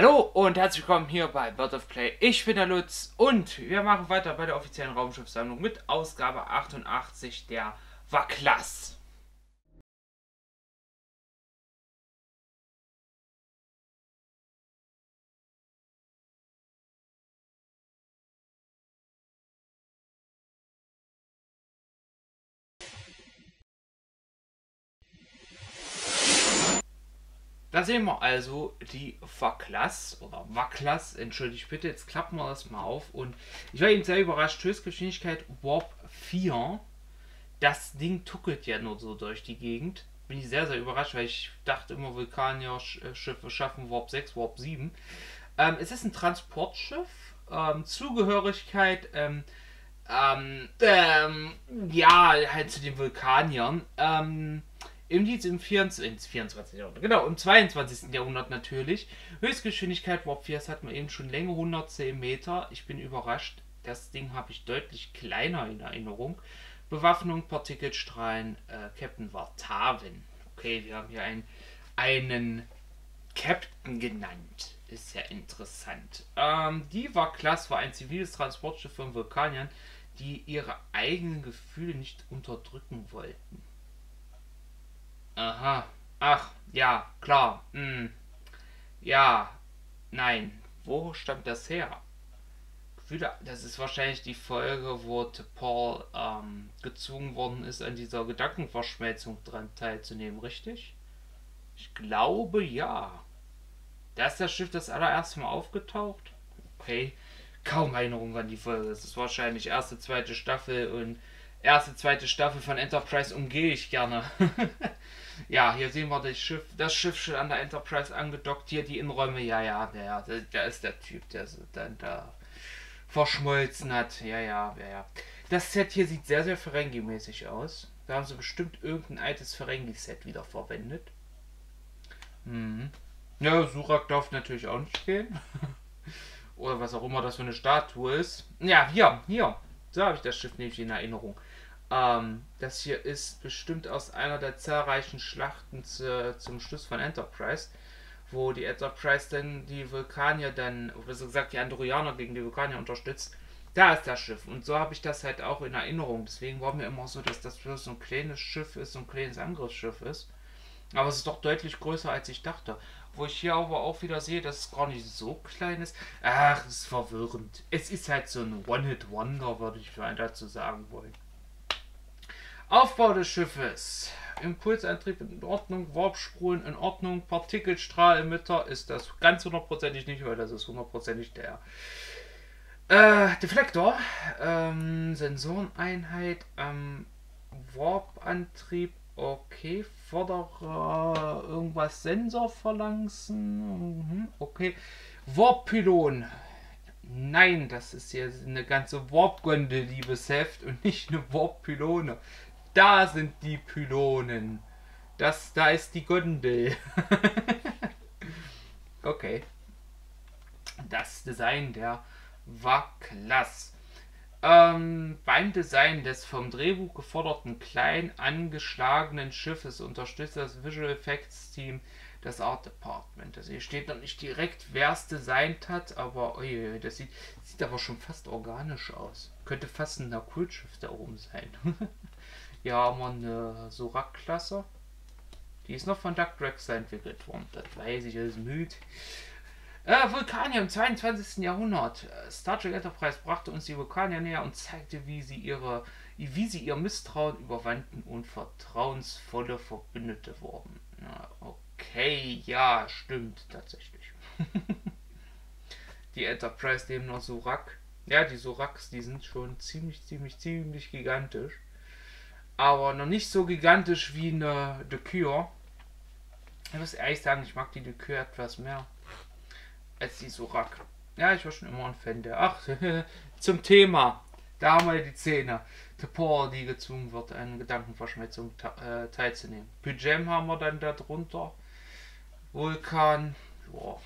Hallo und herzlich willkommen hier bei Bird of Play. Ich bin der Lutz und wir machen weiter bei der offiziellen Raumschiffsammlung mit Ausgabe 88 der Waklas. Da sehen wir also die Waklas oder Waklas, entschuldigt bitte, jetzt klappen wir das mal auf. Und ich war eben sehr überrascht, Höchstgeschwindigkeit Warp 4, das Ding tuckelt ja nur so durch die Gegend, bin ich sehr, sehr überrascht, weil ich dachte immer Vulkanier-Schiffe schaffen Warp 6, Warp 7. Ähm, es ist ein Transportschiff, ähm, Zugehörigkeit, ähm, ähm, ähm, ja, halt zu den Vulkaniern, ähm, Indiz im 24, 24. Jahrhundert, genau, im 22. Jahrhundert natürlich. Höchstgeschwindigkeit Warp 4, das hat man eben schon Länge 110 Meter. Ich bin überrascht, das Ding habe ich deutlich kleiner in Erinnerung. Bewaffnung, Partikelstrahlen, äh, Captain war. Okay, wir haben hier einen, einen Captain genannt. Ist ja interessant. Ähm, die war Class war ein ziviles Transportschiff von Vulkaniern, die ihre eigenen Gefühle nicht unterdrücken wollten. Aha. Ach, ja, klar. Hm. Ja. Nein. Wo stammt das her? Das ist wahrscheinlich die Folge, wo Paul ähm, gezwungen worden ist, an dieser Gedankenverschmelzung dran teilzunehmen, richtig? Ich glaube ja. Da ist das Schiff das allererste Mal aufgetaucht. Okay. Kaum Erinnerung an die Folge. Das ist wahrscheinlich erste, zweite Staffel und erste, zweite Staffel von Enterprise umgehe ich gerne. Ja, hier sehen wir das Schiff, das Schiff schon an der Enterprise angedockt. Hier die Innenräume, ja, ja, der, der, ist der Typ, der dann da verschmolzen hat. Ja, ja, ja, ja. Das Set hier sieht sehr, sehr Ferengi-mäßig aus. Da haben sie bestimmt irgendein altes Ferengi-Set wieder verwendet. Mhm. Ja, Surak darf natürlich auch nicht gehen. Oder was auch immer das für eine Statue ist. Ja, hier, hier. So habe ich das Schiff nämlich in Erinnerung. Ähm, das hier ist bestimmt aus einer der zahlreichen Schlachten zu, zum Schluss von Enterprise, wo die Enterprise dann die Vulkanier dann, oder so gesagt die Andorianer gegen die Vulkanier unterstützt. Da ist das Schiff. Und so habe ich das halt auch in Erinnerung. Deswegen war mir immer so, dass das bloß so ein kleines Schiff ist, so ein kleines Angriffsschiff ist. Aber es ist doch deutlich größer, als ich dachte. Wo ich hier aber auch wieder sehe, dass es gar nicht so klein ist. Ach, es ist verwirrend. Es ist halt so ein One-Hit-Wonder, würde ich dazu sagen wollen. Aufbau des Schiffes. Impulsantrieb in Ordnung, Warpspulen in Ordnung, Partikelstrahlemitter ist das ganz hundertprozentig nicht, weil das ist hundertprozentig der äh, Deflektor. Ähm, Sensoreneinheit, ähm, Warp-Antrieb, okay, Vorderer, irgendwas Sensor verlangsen, mhm, okay. Warp-Pylon. Nein, das ist hier eine ganze Warp-Gondel, liebes Heft, und nicht eine Warp-Pylone. Da sind die Pylonen. Das, da ist die Gondel. okay. Das Design der war klasse. Ähm, beim Design des vom Drehbuch geforderten klein angeschlagenen Schiffes unterstützt das Visual Effects Team das Art Department. Also hier steht noch nicht direkt, wer es designt hat, aber ui, das sieht, sieht aber schon fast organisch aus. Könnte fast ein Nakultschiff da oben sein. Hier haben wir eine Sorak-Klasse. Die ist noch von Doug Drexler entwickelt worden. Das weiß ich, das ist müde. Äh, Vulkanier im 22. Jahrhundert. Star Trek Enterprise brachte uns die Vulkanier näher und zeigte, wie sie ihre wie sie ihr Misstrauen überwanden und vertrauensvolle Verbündete wurden. Ja, okay, ja, stimmt tatsächlich. die Enterprise neben noch Sorak. Ja, die Soraks, die sind schon ziemlich, ziemlich, ziemlich gigantisch aber noch nicht so gigantisch wie eine De Cure. Ich muss ehrlich sagen, ich mag die De Cure etwas mehr als die Surak. Ja, ich war schon immer ein Fan der. Ach, zum Thema. Da haben wir die Szene. Paul, die gezwungen wird, an Gedankenverschmelzung äh, teilzunehmen. Pyjam haben wir dann darunter. Vulkan. Boah.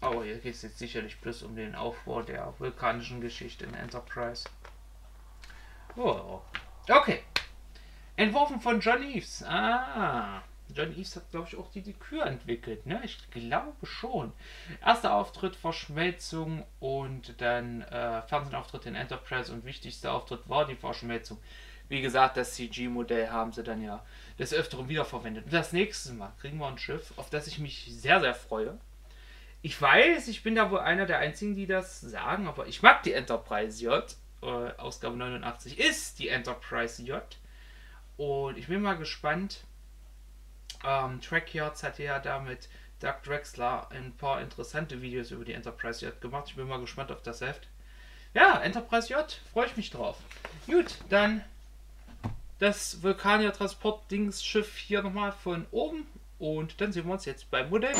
Aber hier geht es jetzt sicherlich bloß um den Aufbau der vulkanischen Geschichte in Enterprise. Oh, Okay. Entworfen von John Eves. Ah. John Eves hat, glaube ich, auch die, Kür entwickelt, ne? Ich glaube schon. Erster Auftritt, Verschmelzung und dann äh, Fernsehauftritt in Enterprise und wichtigster Auftritt war die Verschmelzung. Wie gesagt, das CG-Modell haben sie dann ja des Öfteren wiederverwendet. Und das nächste Mal kriegen wir ein Schiff, auf das ich mich sehr, sehr freue. Ich weiß, ich bin da wohl einer der einzigen, die das sagen, aber ich mag die Enterprise J. Äh, Ausgabe 89 ist die Enterprise J. Und ich bin mal gespannt. Ähm, Trackyards hatte ja da mit Doug Drexler ein paar interessante Videos über die Enterprise J gemacht. Ich bin mal gespannt auf das Heft. Ja, Enterprise J, freue ich mich drauf. Gut, dann das Vulkanier Transport Dings Schiff hier nochmal von oben und dann sehen wir uns jetzt beim Modell.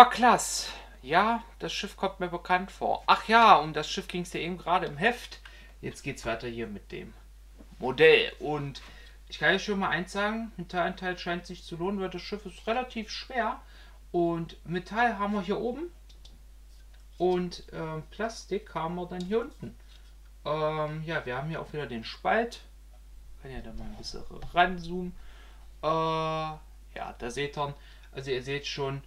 War klasse. Ja, das Schiff kommt mir bekannt vor. Ach ja, um das Schiff ging es ja eben gerade im Heft. Jetzt geht es weiter hier mit dem Modell. Und ich kann euch schon mal eins sagen, Metallanteil scheint sich zu lohnen, weil das Schiff ist relativ schwer. Und Metall haben wir hier oben. Und äh, Plastik haben wir dann hier unten. Ähm, ja, wir haben hier auch wieder den Spalt. Kann ja da mal ein bisschen ranzoomen. Äh, ja, da seht ihr, also ihr seht schon,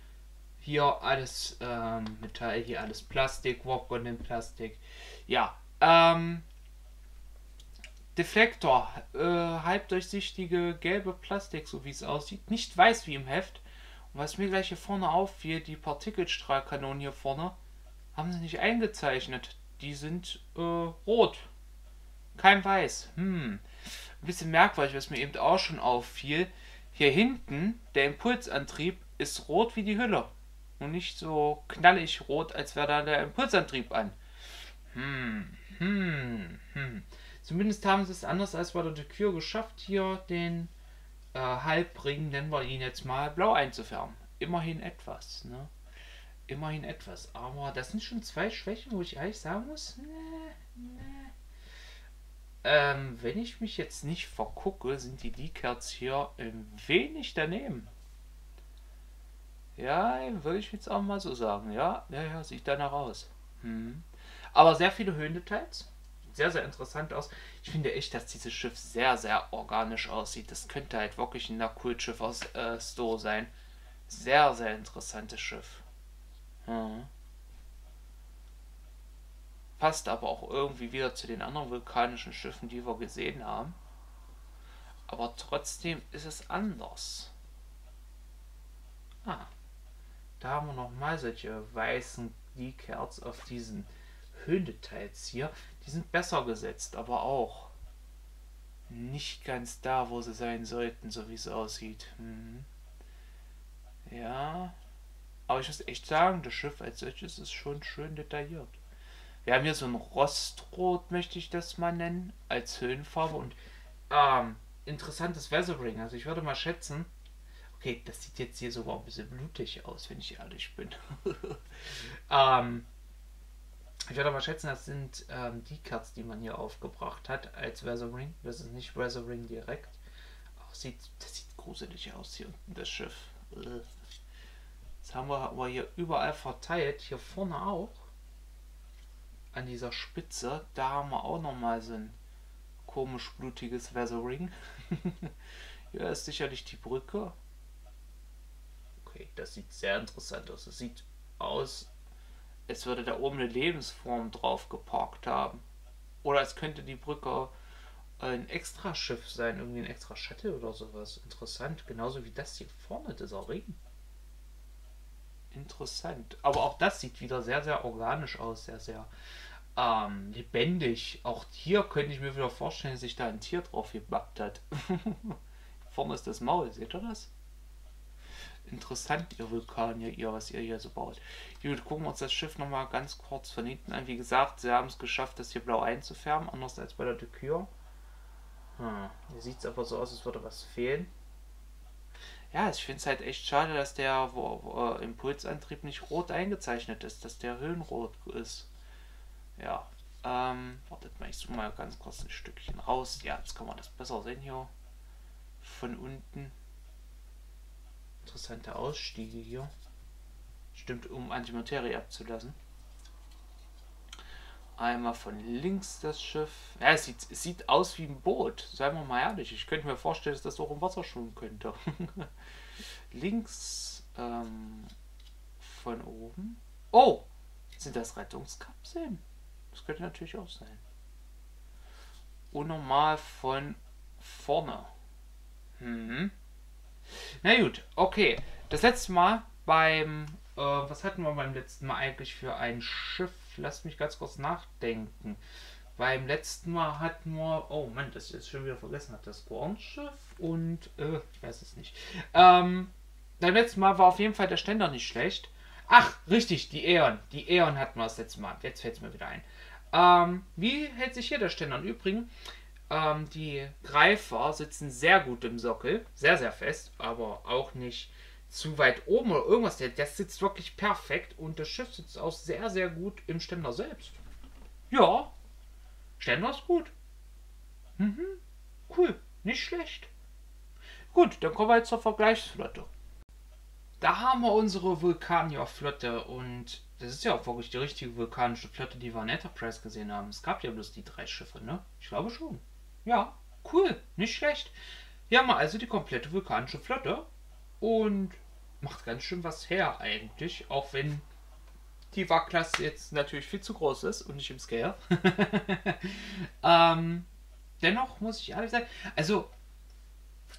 hier alles ähm, Metall, hier alles Plastik, Walk-on in Plastik. Ja, ähm, Deflektor, äh, halbdurchsichtige gelbe Plastik, so wie es aussieht. Nicht weiß wie im Heft. Und was mir gleich hier vorne auffiel, die Partikelstrahlkanonen hier vorne, haben sie nicht eingezeichnet. Die sind äh, rot. Kein Weiß. Hm. Ein bisschen merkwürdig, was mir eben auch schon auffiel. Hier hinten, der Impulsantrieb ist rot wie die Hülle und nicht so knallig rot, als wäre da der Impulsantrieb an. Hm, hm, hm. Zumindest haben sie es anders als bei der Dekür geschafft, hier den äh, Halbring, nennen wir ihn jetzt mal, blau einzufärben. Immerhin etwas, ne? Immerhin etwas. Aber das sind schon zwei Schwächen, wo ich ehrlich sagen muss, ne, ne. Ähm, wenn ich mich jetzt nicht vergucke, sind die Decals hier ein wenig daneben. Ja, würde ich jetzt auch mal so sagen. Ja, ja, ja, sieht danach aus. Hm. Aber sehr viele Höhendetails. Sehr, sehr interessant aus. Ich finde echt, dass dieses Schiff sehr, sehr organisch aussieht. Das könnte halt wirklich ein Nakult-Schiff aus äh, Store sein. Sehr, sehr interessantes Schiff. Hm. Passt aber auch irgendwie wieder zu den anderen vulkanischen Schiffen, die wir gesehen haben. Aber trotzdem ist es anders. Ah. Da haben wir nochmal solche weißen Decals auf diesen Höhendetails hier. Die sind besser gesetzt, aber auch nicht ganz da, wo sie sein sollten, so wie es aussieht. Hm. Ja, aber ich muss echt sagen, das Schiff als solches ist schon schön detailliert. Wir haben hier so ein Rostrot, möchte ich das mal nennen, als Höhenfarbe und ähm, interessantes Weathering. Also ich würde mal schätzen, Okay, das sieht jetzt hier sogar ein bisschen blutig aus, wenn ich ehrlich bin. ähm, ich würde aber schätzen, das sind ähm, die Cards, die man hier aufgebracht hat als Weathering. Das ist nicht Weathering direkt. Auch sieht, das sieht gruselig aus hier unten, das Schiff. Das haben wir aber hier überall verteilt. Hier vorne auch. An dieser Spitze. Da haben wir auch nochmal so ein komisch blutiges Weathering. hier ist sicherlich die Brücke okay, das sieht sehr interessant aus. Es sieht aus, als würde da oben eine Lebensform drauf geparkt haben. Oder es könnte die Brücke ein extra Schiff sein, irgendwie ein extra Shuttle oder sowas. Interessant, genauso wie das hier vorne, dieser Ring. Interessant. Aber auch das sieht wieder sehr, sehr organisch aus, sehr, sehr ähm, lebendig. Auch hier könnte ich mir wieder vorstellen, dass sich da ein Tier drauf gebackt hat. vorne ist das Maul, seht ihr das? Interessant, ihr Vulkanier, ihr, was ihr hier so baut. Gut, gucken wir uns das Schiff nochmal ganz kurz von hinten an. Wie gesagt, sie haben es geschafft, das hier blau einzufärben, anders als bei der Dekür. Hm, hier sieht es aber so aus, als würde was fehlen. Ja, ich finde es halt echt schade, dass der wo, wo, äh, Impulsantrieb nicht rot eingezeichnet ist, dass der Höhenrot ist. Ja, ähm, wartet mal, ich zoome mal ganz kurz ein Stückchen raus. Ja, jetzt kann man das besser sehen hier. Von unten. Interessante Ausstiege hier. Stimmt, um Antimaterie abzulassen. Einmal von links das Schiff. Ja, es sieht, es sieht aus wie ein Boot. Seien wir mal ehrlich. Ich könnte mir vorstellen, dass das auch im Wasser schwimmen könnte. links ähm, von oben. Oh! Sind das Rettungskapseln? Das könnte natürlich auch sein. Und nochmal von vorne. Hm. Na gut, okay. Das letzte Mal beim. Äh, was hatten wir beim letzten Mal eigentlich für ein Schiff? Lass mich ganz kurz nachdenken. Beim letzten Mal hatten wir. Oh Mann, das ist schon wieder vergessen hat. Das Gornschiff und. Äh, ich weiß es nicht. Ähm, beim letzten Mal war auf jeden Fall der Ständer nicht schlecht. Ach, richtig, die Eon. Die Eon hatten wir das letzte Mal. Jetzt fällt es mir wieder ein. Ähm, wie hält sich hier der Ständer? Im Übrigen, ähm, die Greifer sitzen sehr gut im Sockel. Sehr, sehr fest, aber auch nicht zu weit oben oder irgendwas. Das sitzt wirklich perfekt und das Schiff sitzt auch sehr, sehr gut im Ständer selbst. Ja, Ständer ist gut. Mhm, cool, nicht schlecht. Gut, dann kommen wir jetzt zur Vergleichsflotte. Da haben wir unsere Vulkanier-Flotte und das ist ja auch wirklich die richtige vulkanische Flotte, die wir in Enterprise gesehen haben. Es gab ja bloß die drei Schiffe, ne? Ich glaube schon. Ja, cool, nicht schlecht. Hier haben wir also die komplette vulkanische Flotte und macht ganz schön was her eigentlich, auch wenn die War-Klasse jetzt natürlich viel zu groß ist und nicht im Scale. ähm, dennoch muss ich ehrlich sagen, also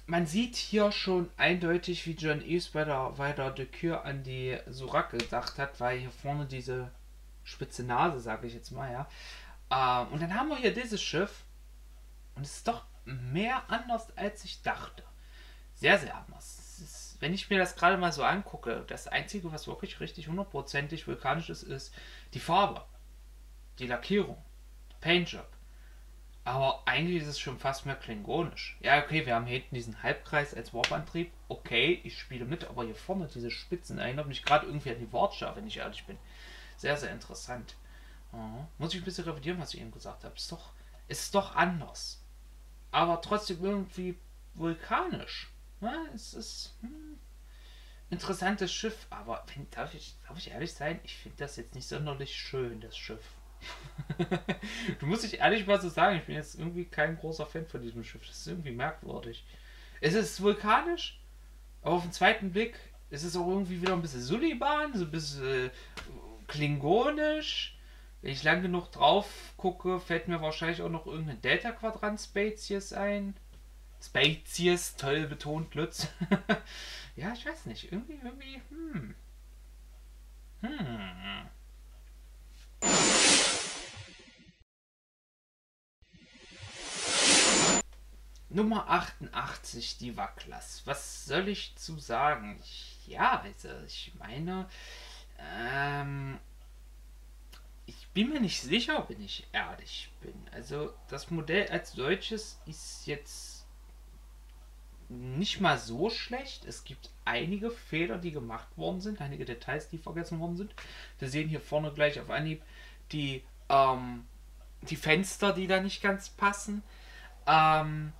man sieht hier schon eindeutig, wie John Eves bei der, bei der Decure an die Surak gedacht hat, weil hier vorne diese spitze Nase, sage ich jetzt mal, ja. Ähm, und dann haben wir hier dieses Schiff und es ist doch mehr anders, als ich dachte. Sehr, sehr anders. Ist, wenn ich mir das gerade mal so angucke, das Einzige, was wirklich richtig hundertprozentig vulkanisch ist, ist die Farbe, die Lackierung, Paintjob. Aber eigentlich ist es schon fast mehr klingonisch. Ja, okay, wir haben hier hinten diesen Halbkreis als Warp-Antrieb. Okay, ich spiele mit, aber hier vorne diese Spitzen erinnert mich gerade irgendwie an die Wortschar, wenn ich ehrlich bin. Sehr, sehr interessant. Oh, muss ich ein bisschen revidieren, was ich eben gesagt habe. Ist doch, ist doch anders aber trotzdem irgendwie vulkanisch. Ja, es ist hm, interessantes Schiff, aber wenn, darf, ich, darf ich ehrlich sein, ich finde das jetzt nicht sonderlich schön, das Schiff. du musst dich ehrlich mal so sagen, ich bin jetzt irgendwie kein großer Fan von diesem Schiff. Das ist irgendwie merkwürdig. Es ist vulkanisch, aber auf den zweiten Blick ist es auch irgendwie wieder ein bisschen Suliban, so ein bisschen äh, klingonisch. Wenn ich lang genug drauf gucke, fällt mir wahrscheinlich auch noch irgendeine Delta-Quadrant-Spezies ein. Spezies, toll betont Lutz. ja, ich weiß nicht. Irgendwie, irgendwie, hm. Hm. Nummer 88, die Wacklas. Was soll ich zu sagen? ja, also ich meine, ähm, ich bin mir nicht sicher, wenn ich ehrlich bin. Also das Modell als solches ist jetzt nicht mal so schlecht. Es gibt einige Fehler, die gemacht worden sind, einige Details, die vergessen worden sind. Wir sehen hier vorne gleich auf Anhieb die, ähm, die Fenster, die da nicht ganz passen. Ähm,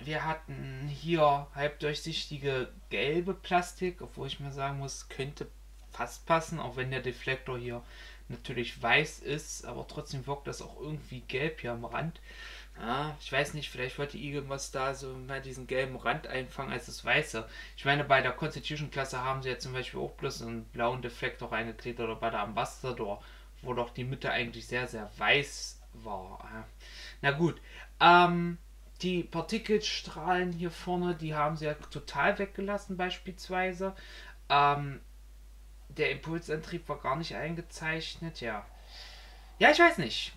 wir hatten hier halbdurchsichtige gelbe Plastik, obwohl ich mir sagen muss, könnte fast passen, auch wenn der Deflektor hier natürlich weiß ist, aber trotzdem wirkt das auch irgendwie gelb hier am Rand. Ja, ich weiß nicht, vielleicht wollte irgendwas da so mal diesen gelben Rand einfangen als das weiße. Ich meine, bei der Constitution-Klasse haben sie ja zum Beispiel auch bloß einen blauen Deflektor reingeklebt oder bei der Ambassador, wo doch die Mitte eigentlich sehr, sehr weiß war. Ja. Na gut, ähm, die Partikelstrahlen hier vorne, die haben sie ja total weggelassen beispielsweise. Ähm, der Impulsantrieb war gar nicht eingezeichnet, ja. Ja, ich weiß nicht.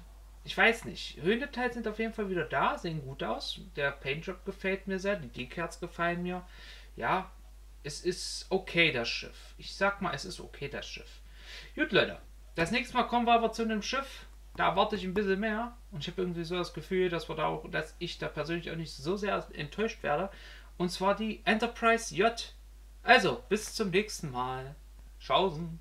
Ich weiß nicht. Höhendetails sind auf jeden Fall wieder da, sehen gut aus. Der Paintjob gefällt mir sehr, die Decals gefallen mir. Ja, es ist okay, das Schiff. Ich sag mal, es ist okay, das Schiff. Gut, Leute. Das nächste Mal kommen wir aber zu einem Schiff. Da erwarte ich ein bisschen mehr. Und ich habe irgendwie so das Gefühl, dass wir da auch, dass ich da persönlich auch nicht so sehr enttäuscht werde. Und zwar die Enterprise J. Also, bis zum nächsten Mal. Schausen.